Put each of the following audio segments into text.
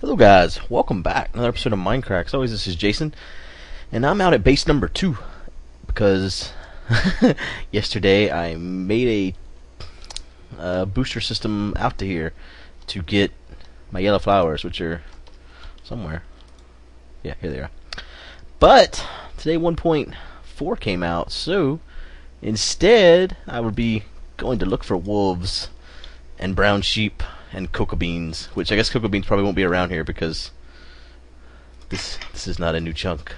Hello guys, welcome back. Another episode of Minecraft. As always, this is Jason, and I'm out at base number two because yesterday I made a uh, booster system out to here to get my yellow flowers, which are somewhere. Yeah, here they are. But today 1.4 came out, so instead I would be going to look for wolves and brown sheep and cocoa beans, which I guess cocoa beans probably won't be around here because this this is not a new chunk.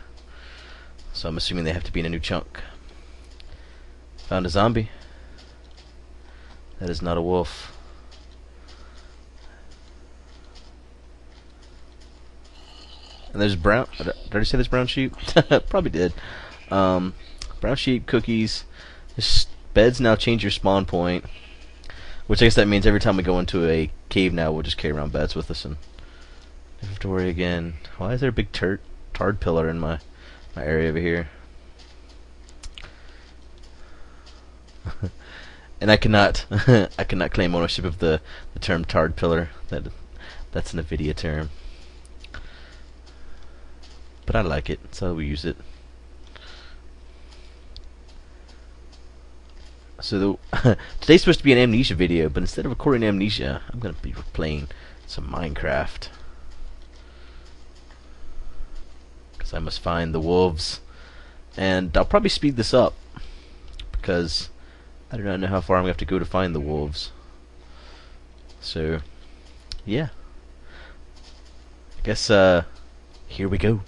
So I'm assuming they have to be in a new chunk. Found a zombie. That is not a wolf. And there's brown. Did I say there's brown sheep? Probably did. Um, brown sheep, cookies. Beds now change your spawn point. Which I guess that means every time we go into a cave now, we'll just carry around bats with us and never have to worry again. Why is there a big turt tard pillar in my my area over here? and I cannot I cannot claim ownership of the, the term tard pillar. That that's an Nvidia term. But I like it, so we use it. So the, today's supposed to be an Amnesia video, but instead of recording Amnesia, I'm going to be playing some Minecraft. Because I must find the wolves. And I'll probably speed this up. Because I do not know how far I'm going to have to go to find the wolves. So, yeah. I guess, uh, here we go.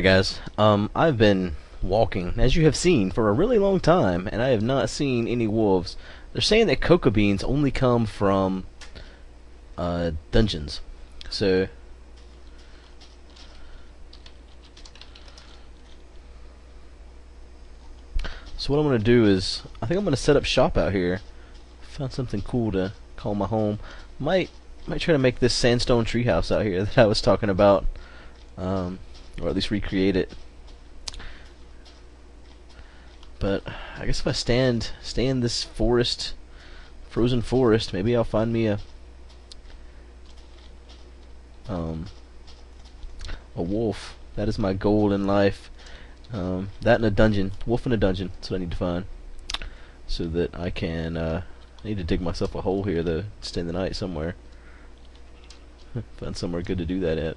Alright guys, um, I've been walking, as you have seen, for a really long time, and I have not seen any wolves. They're saying that cocoa beans only come from uh, dungeons. So, so what I'm going to do is, I think I'm going to set up shop out here. Found something cool to call my home. Might might try to make this sandstone treehouse out here that I was talking about. Um, or at least recreate it. But I guess if I stand stay in this forest, frozen forest, maybe I'll find me a um a wolf. That is my goal in life. Um, that in a dungeon, wolf in a dungeon. That's what I need to find, so that I can. Uh, I need to dig myself a hole here to stay the night somewhere. Find somewhere good to do that at.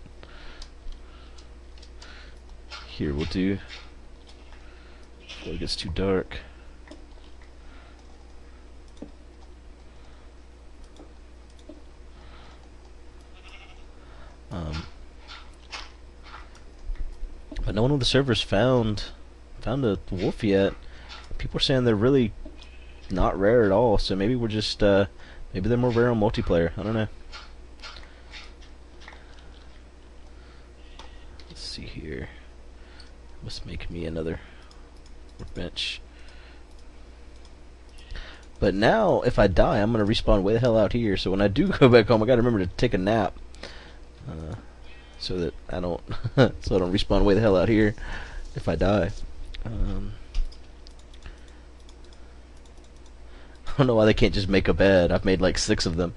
Here we'll do before it gets too dark. Um, but no one on the servers found found a wolf yet. People are saying they're really not rare at all. So maybe we're just uh, maybe they're more rare on multiplayer. I don't know. Let's see here. Must make me another workbench. But now, if I die, I'm going to respawn way the hell out here. So when I do go back home, I got to remember to take a nap. Uh, so that I don't, so I don't respawn way the hell out here if I die. Um, I don't know why they can't just make a bed. I've made like six of them.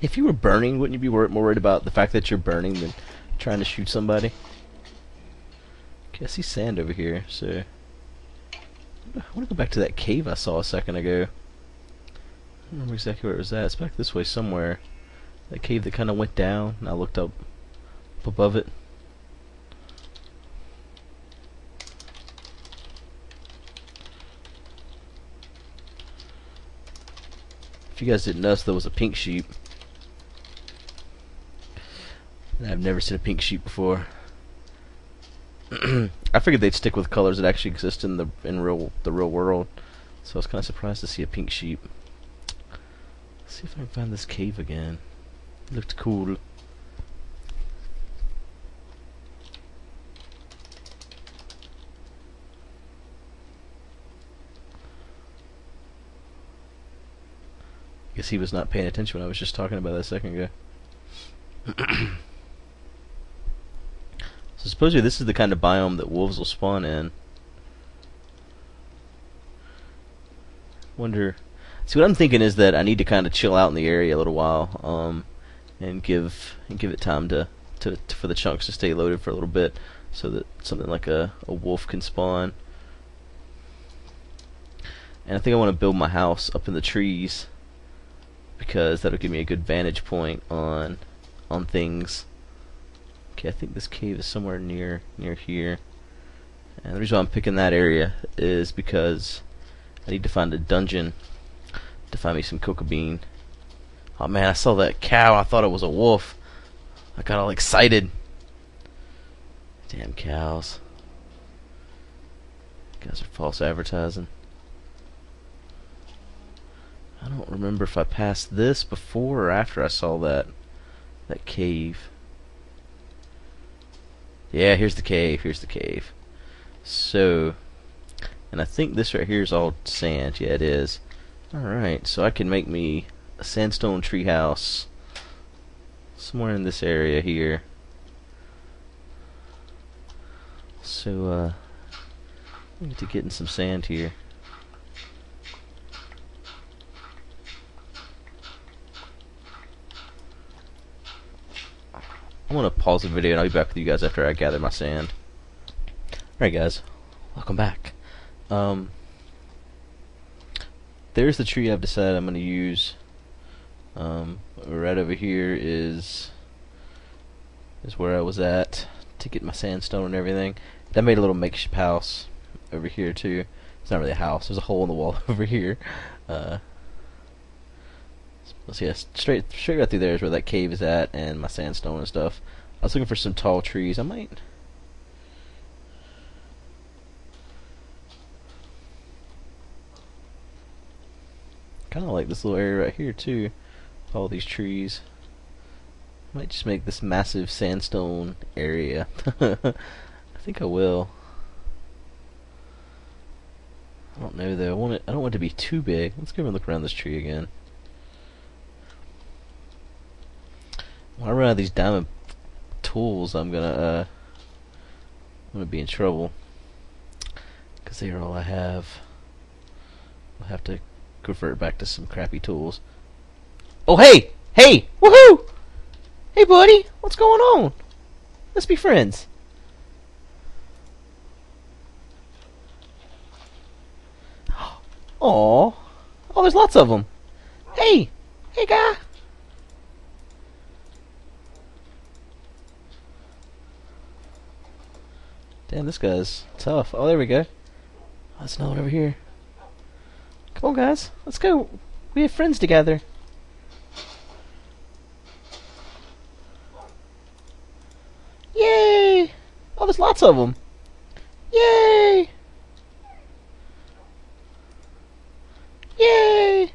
If you were burning, wouldn't you be more worried about the fact that you're burning than trying to shoot somebody? Okay, I see sand over here, so... I want to go back to that cave I saw a second ago. I don't remember exactly where it was at. It's back this way somewhere. That cave that kind of went down, and I looked up, up above it. If you guys didn't notice, there was a pink sheep. I've never seen a pink sheep before. I figured they'd stick with colors that actually exist in the in real the real world. So I was kind of surprised to see a pink sheep. Let's see if I can find this cave again. It looked cool. Guess he was not paying attention when I was just talking about that a second ago. So supposedly this is the kind of biome that wolves will spawn in. Wonder. See, what I'm thinking is that I need to kind of chill out in the area a little while, um, and give and give it time to, to, to for the chunks to stay loaded for a little bit, so that something like a a wolf can spawn. And I think I want to build my house up in the trees because that'll give me a good vantage point on on things Okay, I think this cave is somewhere near near here. And the reason why I'm picking that area is because I need to find a dungeon to find me some cocoa bean. Oh man, I saw that cow. I thought it was a wolf. I got all excited. Damn cows. Guys are false advertising. I don't remember if I passed this before or after I saw that that cave. Yeah, here's the cave. Here's the cave. So, and I think this right here is all sand. Yeah, it is. Alright, so I can make me a sandstone treehouse somewhere in this area here. So, uh, I need to get in some sand here. I'm gonna pause the video and I'll be back with you guys after I gather my sand. Alright guys, welcome back. Um, there's the tree I've decided I'm gonna use. Um, right over here is is where I was at to get my sandstone and everything. I made a little makeshift house over here too. It's not really a house. There's a hole in the wall over here. Uh, let's see. Straight straight right through there is where that cave is at, and my sandstone and stuff. I was looking for some tall trees. I might. Kind of like this little area right here too. All these trees. Might just make this massive sandstone area. I think I will. I don't know though. I want it. I don't want it to be too big. Let's go and look around this tree again. When I run out of these diamond tools, I'm gonna uh, I'm gonna be in trouble because they are all I have. I'll have to convert back to some crappy tools. Oh hey, hey, woohoo! Hey buddy, what's going on? Let's be friends. Oh, oh, there's lots of them. Hey, hey guy. Damn, this guy's tough. Oh, there we go. There's another one over here. Come on, guys. Let's go. We have friends together. Yay! Oh, there's lots of them. Yay! Yay!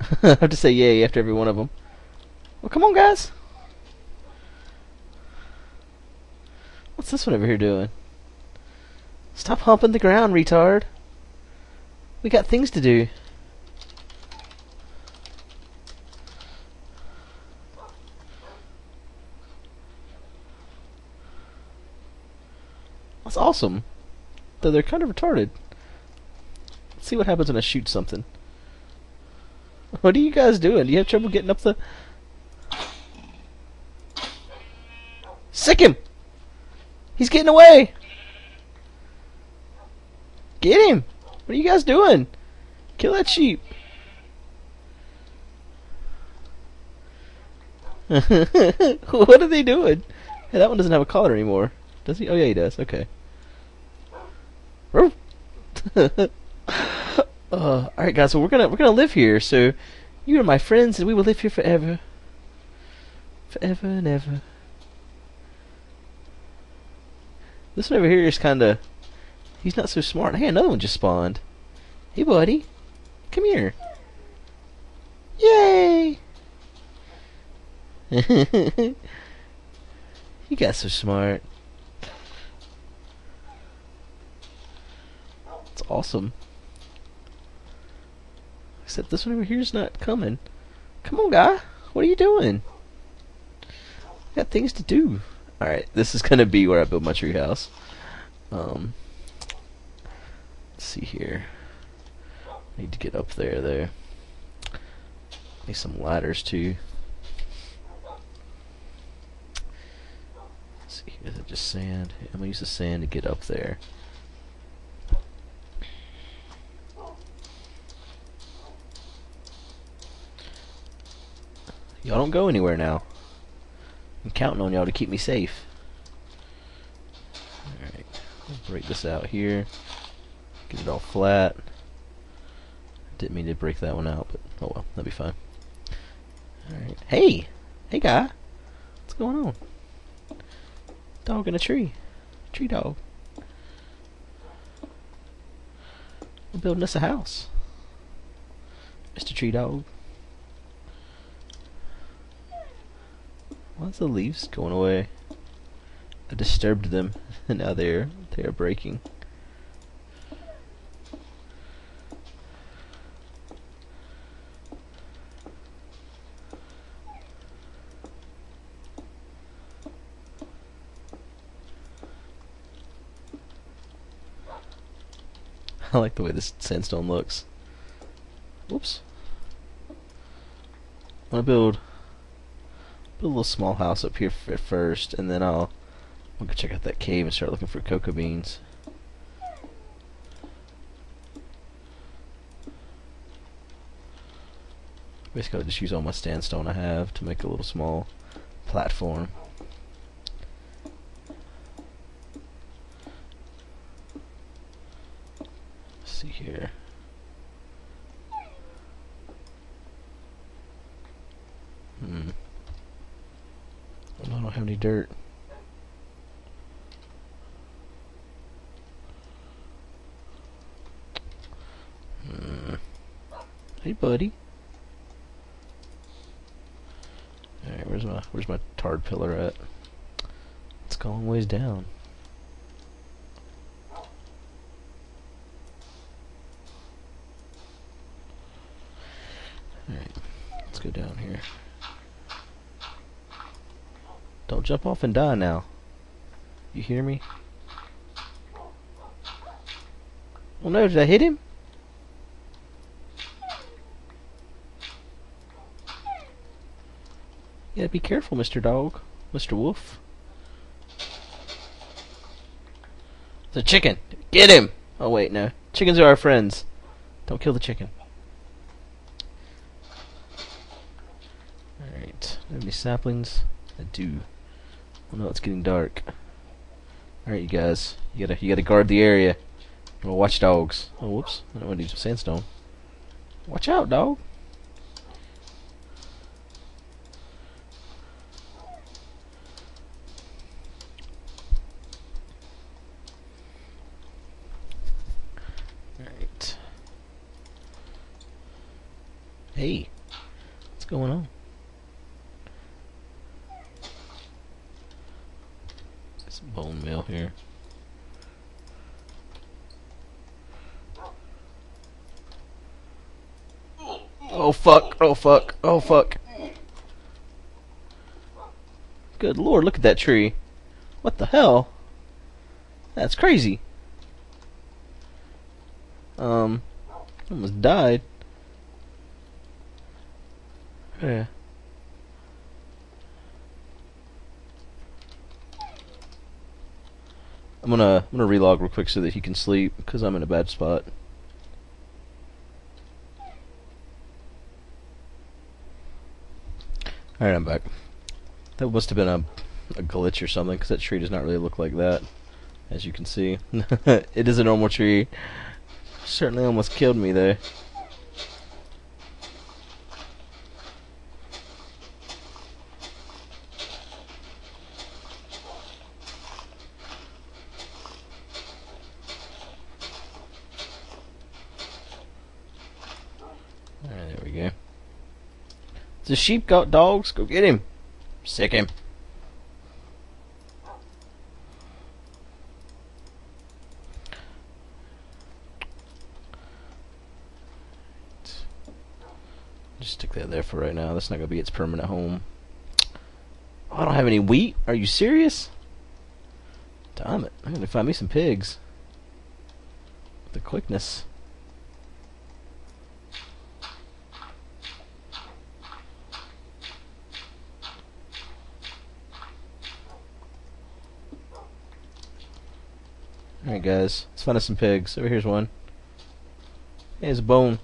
I have to say yay after every one of them. Well, come on, guys. What's this one over here doing? Stop humping the ground, retard. We got things to do. That's awesome. Though they're kind of retarded. Let's see what happens when I shoot something. What are you guys doing? Do you have trouble getting up the... Sick him! He's getting away! Get him! What are you guys doing? Kill that sheep. what are they doing? Hey, that one doesn't have a collar anymore. Does he? Oh yeah, he does. Okay. uh, all right, guys. So we're gonna we're gonna live here. So you are my friends, and we will live here forever, forever and ever. This one over here is kind of He's not so smart. Hey, another one just spawned. Hey, buddy. Come here. Yay! you got so smart. It's awesome. Except this one over here is not coming. Come on, guy. What are you doing? I got things to do. Alright, this is gonna be where I build my treehouse. Um, Let's see here. Need to get up there though. Need some ladders too. Let's see is it just sand? I'm gonna use the sand to get up there. Y'all don't go anywhere now. I'm counting on y'all to keep me safe. Alright, break this out here. Get it all flat. Didn't mean to break that one out, but oh well, that'll be fine. Alright. Hey! Hey guy! What's going on? Dog in a tree. Tree dog. We're building us a house. Mr. Tree Dog. Why's the leaves going away? I disturbed them, and now they're they are breaking. I like the way this sandstone looks. Whoops. I'm gonna build build a little small house up here at first, and then I'll I'll go check out that cave and start looking for cocoa beans. Basically, I'll just use all my sandstone I have to make a little small platform. see here. Hmm. Oh, no, I don't have any dirt. Hmm. Hey, buddy. Alright, where's my where's my tard pillar at? It's going ways down. Alright, let's go down here. Don't jump off and die now. You hear me? Oh no, did I hit him? Yeah, be careful, Mr. Dog. Mr. Wolf. The chicken! Get him! Oh wait, no. Chickens are our friends. Don't kill the chicken. Alright. Have any saplings? I do. Oh no, it's getting dark. Alright, you guys. You gotta you gotta guard the area. Well, watch dogs. Oh whoops. I don't want to do some sandstone. Watch out, dog. Alright. Hey. What's going on? Some bone meal here. Oh fuck, oh fuck. Good lord, look at that tree. What the hell? That's crazy. Um, almost died. Yeah. I'm gonna I'm gonna relog real quick so that he can sleep because I'm in a bad spot. Alright, I'm back. That must have been a, a glitch or something because that tree does not really look like that, as you can see. it is a normal tree. Certainly almost killed me there. Alright, there we go. The sheep got dogs. Go get him. Sick him. Just stick that there for right now. That's not gonna be its permanent home. Oh, I don't have any wheat. Are you serious? Damn it! I'm gonna find me some pigs. The quickness. Alright guys, let's find us some pigs. Over here's one. Here's a bone.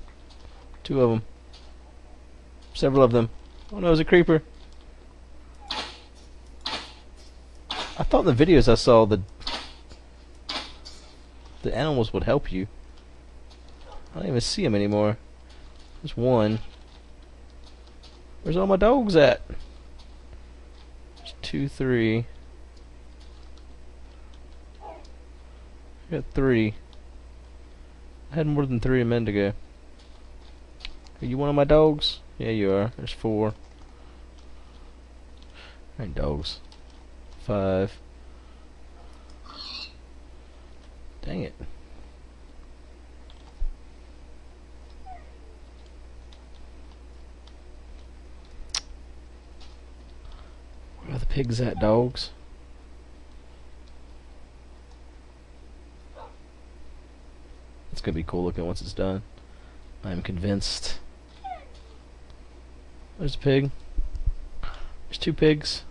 Two of them. Several of them. Oh no, it's a creeper. I thought in the videos I saw the the animals would help you. I don't even see them anymore. There's one. Where's all my dogs at? There's two, three. Got three. I had more than three a minute ago. Are you one of my dogs? Yeah, you are. There's four. Alright, dogs. Five. Dang it. Where are the pigs at, dogs? It's gonna be cool looking once it's done. I'm convinced. There's a pig. There's two pigs.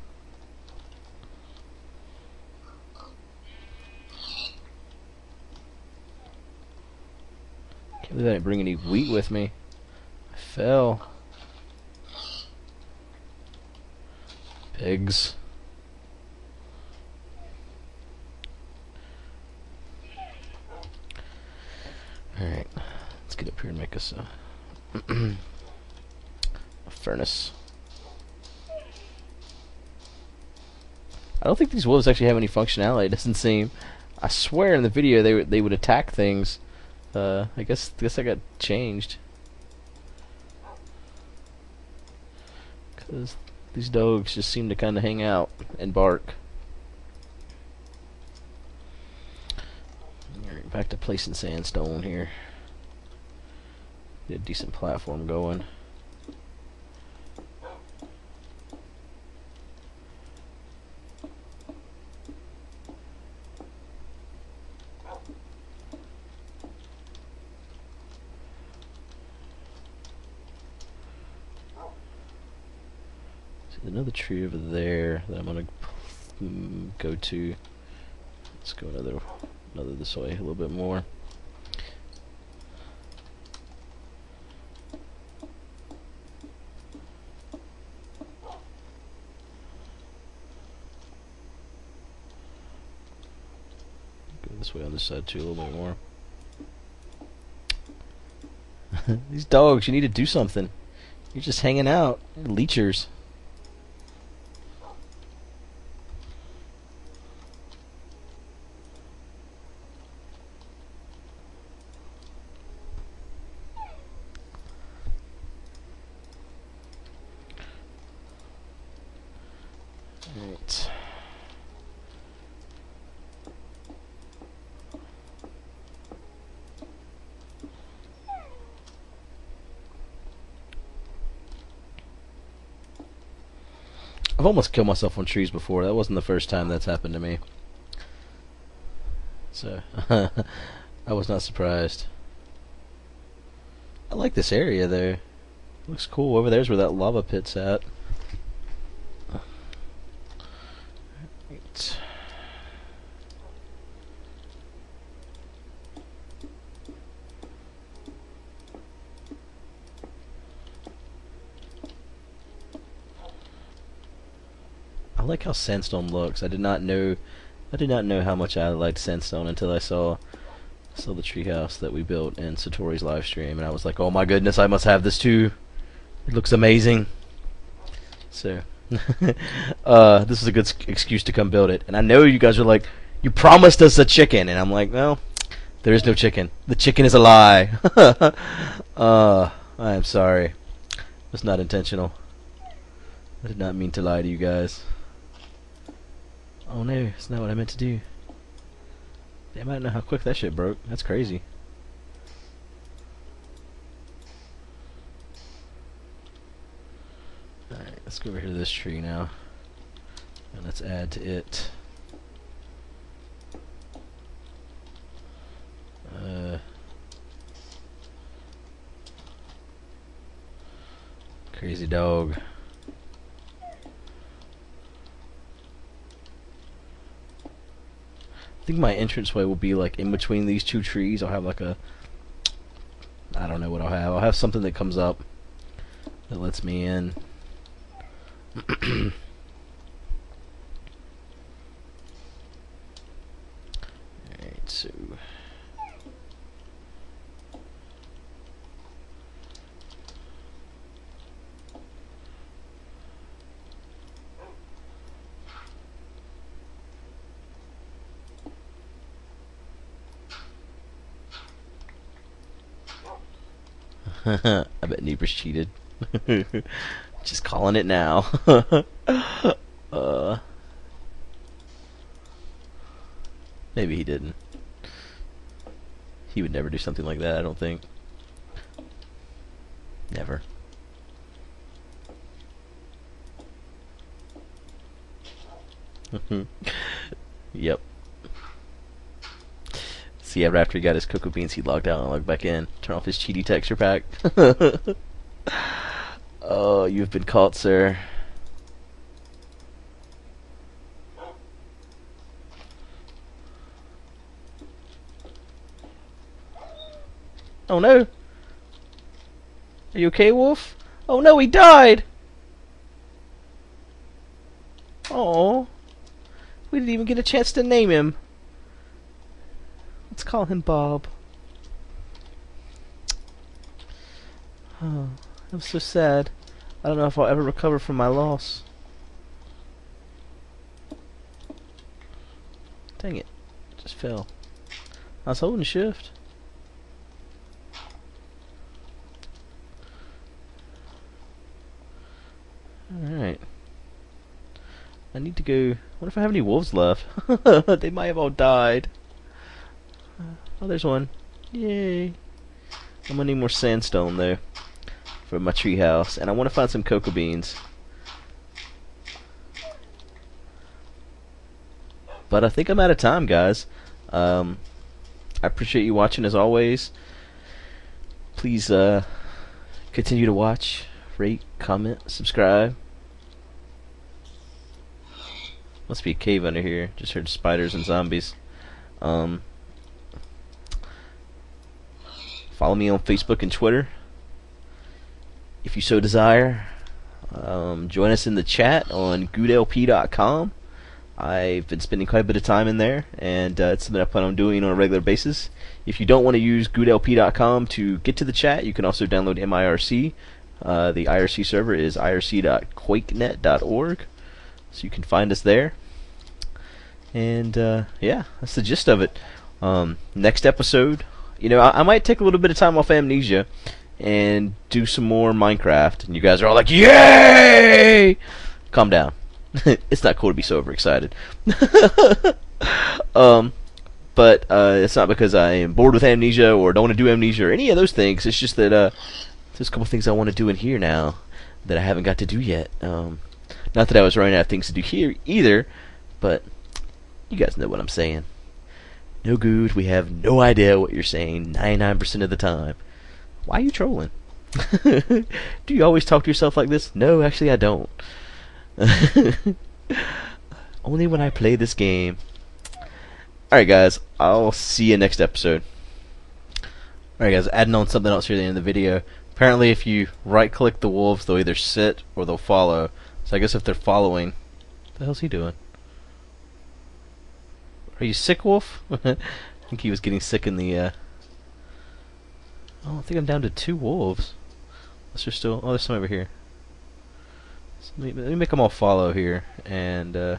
Can't believe I didn't bring any wheat with me. I fell. Pigs. Alright. Let's get up here and make us a, a furnace. I don't think these wolves actually have any functionality. It doesn't seem. I swear in the video they they would attack things. Uh, I guess I guess I got changed. Cause these dogs just seem to kind of hang out and bark. Alright, back to placing sandstone here. Get a decent platform going. another tree over there that I'm gonna go to. Let's go another another this way a little bit more. Go this side too a little bit more. These dogs, you need to do something. You're just hanging out. Leechers. Right. I've almost killed myself on trees before. That wasn't the first time that's happened to me. So, I was not surprised. I like this area there. Looks cool. Over there's where that lava pit's at. like how sandstone looks. I did not know I did not know how much I liked sandstone until I saw saw the treehouse that we built in Satori's live stream and I was like, "Oh my goodness, I must have this too. It looks amazing." So, uh, this is a good excuse to come build it. And I know you guys are like, "You promised us a chicken." And I'm like, "Well, there is no chicken. The chicken is a lie." uh, I am sorry. It was not intentional. I did not mean to lie to you guys. Oh no, it's not what I meant to do. I don't know how quick that shit broke. That's crazy. Alright, let's go over here to this tree now. And let's add to it. Uh, crazy dog. Think my entranceway will be like in between these two trees. I'll have like a I don't know what I'll have. I'll have something that comes up that lets me in. Alright, so I bet Nebris cheated. Just calling it now. uh, maybe he didn't. He would never do something like that, I don't think. Never. yep. See, after he got his cocoa beans, he logged out and logged back in. Turn off his cheaty texture pack. oh, you've been caught, sir. Oh no! Are you okay, Wolf? Oh no, he died! Oh, we didn't even get a chance to name him. Let's call him Bob. Oh, I'm so sad. I don't know if I'll ever recover from my loss. Dang it. Just fell. I was holding shift. Alright. I need to go... What if I have any wolves left? they might have all died. Oh, there's one. Yay. I'm gonna need more sandstone, though, for my treehouse. And I want to find some cocoa beans. But I think I'm out of time, guys. Um, I appreciate you watching, as always. Please uh, continue to watch, rate, comment, subscribe. Must be a cave under here. Just heard spiders and zombies. Um, follow me on Facebook and Twitter if you so desire. Um, join us in the chat on guudelp.com. I've been spending quite a bit of time in there, and uh, it's something I plan on doing on a regular basis. If you don't want to use guudelp.com to get to the chat, you can also download MIRC. Uh, the IRC server is irc.quakenet.org, so you can find us there. And uh, yeah, that's the gist of it. Um, next episode, you know, I, I might take a little bit of time off Amnesia and do some more Minecraft. And you guys are all like, "Yay!" Calm down. it's not cool to be so overexcited. um, but uh, it's not because I am bored with Amnesia or don't want to do Amnesia or any of those things. It's just that uh, there's a couple things I want to do in here now that I haven't got to do yet. Um, not that I was running out of things to do here either, but you guys know what I'm saying. No good. We have no idea what you're saying 99% of the time. Why are you trolling? do you always talk to yourself like this? No, actually, I don't. Only when I play this game. Alright, guys. I'll see you next episode. Alright, guys. Adding on something else here at the end of the video. Apparently, if you right click the wolves, they'll either sit or they'll follow. So I guess if they're following. What the hell's he doing? Are you sick, Wolf? I think he was getting sick in the, uh... Oh, I think I'm down to two wolves. Unless there's still... Oh, there's some over here. So let, me, let me make them all follow here, and, uh...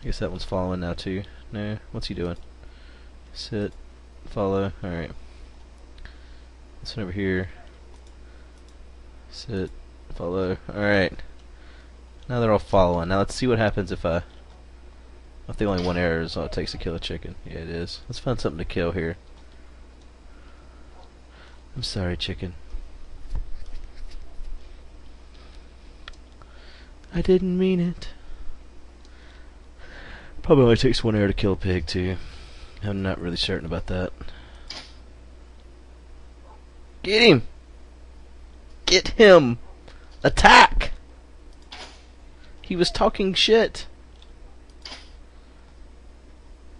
I guess that one's following now, too. No, what's he doing? Sit, follow, alright. This one over here. Sit, follow, alright. Now they're all following. Now let's see what happens if I... If think only one error is all it takes to kill a chicken. Yeah, it is. Let's find something to kill here. I'm sorry, chicken. I didn't mean it. Probably only takes one error to kill a pig, too. I'm not really certain about that. Get him! Get him! Attack! He was talking shit.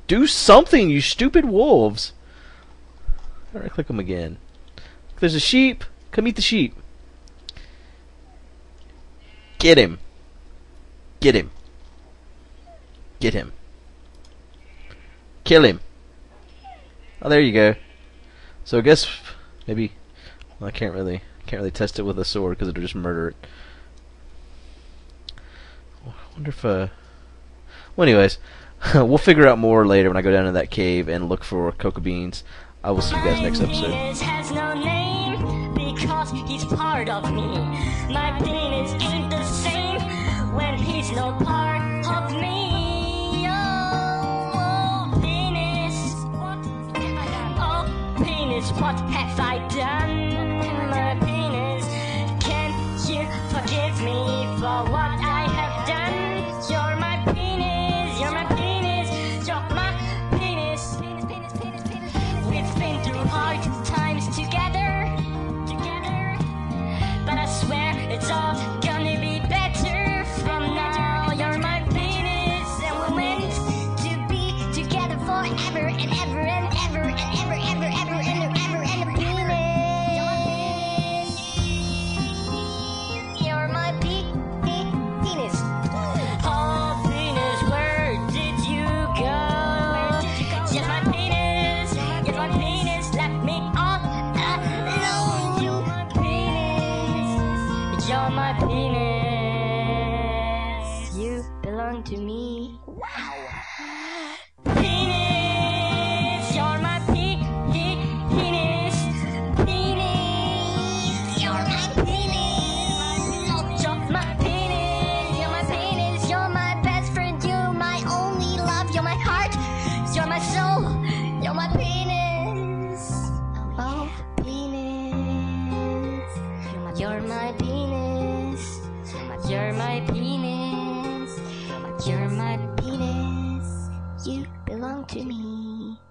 Do something, you stupid wolves! Alright, click them again. There's a sheep. Come eat the sheep. Get him. Get him. Get him. Kill him. Oh, there you go. So I guess maybe well, I can't really can't really test it with a sword because it'll just murder it. I wonder if uh. Well, anyways. we'll figure out more later when I go down to that cave and look for cocoa beans. I will see you guys next episode.